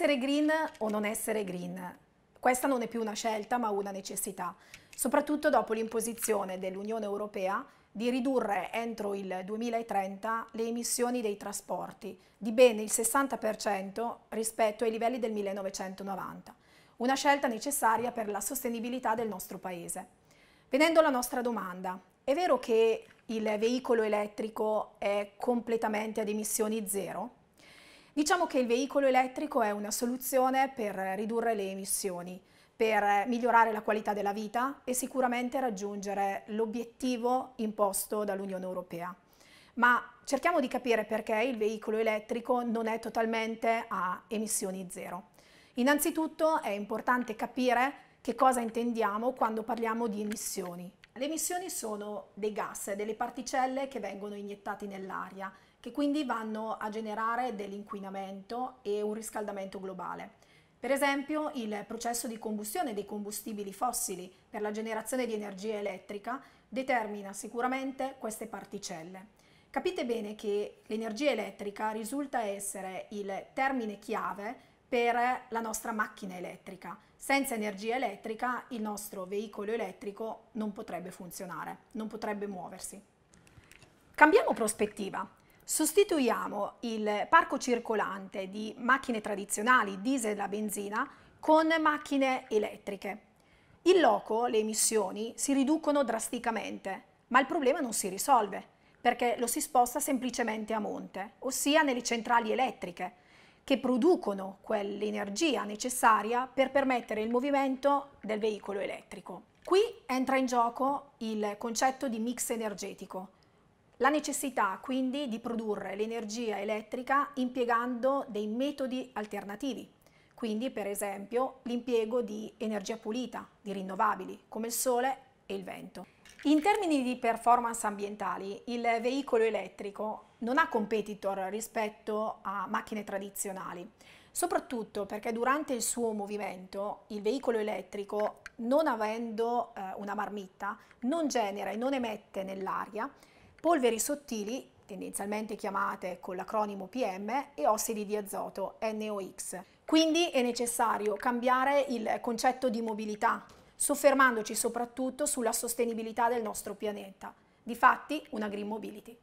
Essere green o non essere green? Questa non è più una scelta ma una necessità, soprattutto dopo l'imposizione dell'Unione Europea di ridurre entro il 2030 le emissioni dei trasporti di bene il 60% rispetto ai livelli del 1990, una scelta necessaria per la sostenibilità del nostro Paese. Venendo alla nostra domanda, è vero che il veicolo elettrico è completamente ad emissioni zero? Diciamo che il veicolo elettrico è una soluzione per ridurre le emissioni, per migliorare la qualità della vita e sicuramente raggiungere l'obiettivo imposto dall'Unione Europea. Ma cerchiamo di capire perché il veicolo elettrico non è totalmente a emissioni zero. Innanzitutto è importante capire che cosa intendiamo quando parliamo di emissioni. Le emissioni sono dei gas, delle particelle che vengono iniettati nell'aria che quindi vanno a generare dell'inquinamento e un riscaldamento globale. Per esempio il processo di combustione dei combustibili fossili per la generazione di energia elettrica determina sicuramente queste particelle. Capite bene che l'energia elettrica risulta essere il termine chiave per la nostra macchina elettrica. Senza energia elettrica il nostro veicolo elettrico non potrebbe funzionare, non potrebbe muoversi. Cambiamo prospettiva. Sostituiamo il parco circolante di macchine tradizionali diesel a benzina con macchine elettriche. In loco le emissioni si riducono drasticamente, ma il problema non si risolve perché lo si sposta semplicemente a monte, ossia nelle centrali elettriche, che producono quell'energia necessaria per permettere il movimento del veicolo elettrico. Qui entra in gioco il concetto di mix energetico, la necessità quindi di produrre l'energia elettrica impiegando dei metodi alternativi, quindi per esempio l'impiego di energia pulita, di rinnovabili, come il sole e il vento. In termini di performance ambientali, il veicolo elettrico non ha competitor rispetto a macchine tradizionali, soprattutto perché durante il suo movimento il veicolo elettrico, non avendo eh, una marmitta, non genera e non emette nell'aria polveri sottili, tendenzialmente chiamate con l'acronimo PM, e ossidi di azoto, NOx. Quindi è necessario cambiare il concetto di mobilità, soffermandoci soprattutto sulla sostenibilità del nostro pianeta. Difatti, una Green Mobility.